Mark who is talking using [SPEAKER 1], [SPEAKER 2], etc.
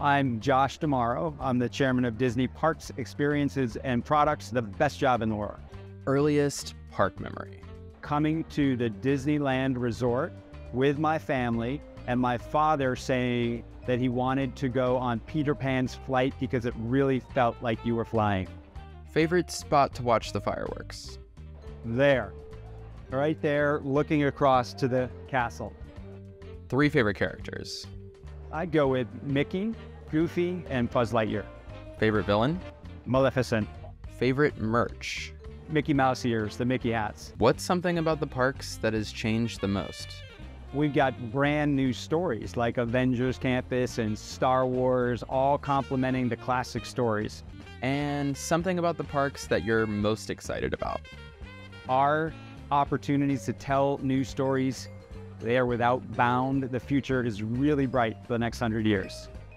[SPEAKER 1] I'm Josh D'Amaro. I'm the chairman of Disney Parks, Experiences, and Products, the best job in the world.
[SPEAKER 2] Earliest park memory.
[SPEAKER 1] Coming to the Disneyland Resort with my family, and my father saying that he wanted to go on Peter Pan's flight because it really felt like you were flying.
[SPEAKER 2] Favorite spot to watch the fireworks?
[SPEAKER 1] There, right there, looking across to the castle.
[SPEAKER 2] Three favorite characters.
[SPEAKER 1] I'd go with Mickey, Goofy, and Buzz Lightyear.
[SPEAKER 2] Favorite villain?
[SPEAKER 1] Maleficent.
[SPEAKER 2] Favorite merch?
[SPEAKER 1] Mickey Mouse ears, the Mickey hats.
[SPEAKER 2] What's something about the parks that has changed the most?
[SPEAKER 1] We've got brand new stories like Avengers Campus and Star Wars, all complementing the classic stories.
[SPEAKER 2] And something about the parks that you're most excited about?
[SPEAKER 1] Our opportunities to tell new stories, they are without bound. The future is really bright for the next hundred years.